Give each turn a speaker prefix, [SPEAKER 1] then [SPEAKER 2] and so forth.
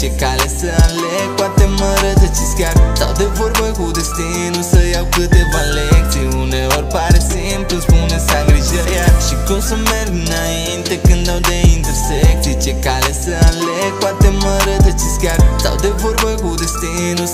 [SPEAKER 1] Ce cale să aleg, poate mă rătăciți chiar. Stau de vorbă cu destinul să iau câteva lecții. Uneori pare simplu, spune să am grijă iar Și cum să merg înainte când dau de intersecții Ce cale să aleg, poate mă rătăciți chiar. Stau de vorbă cu destinul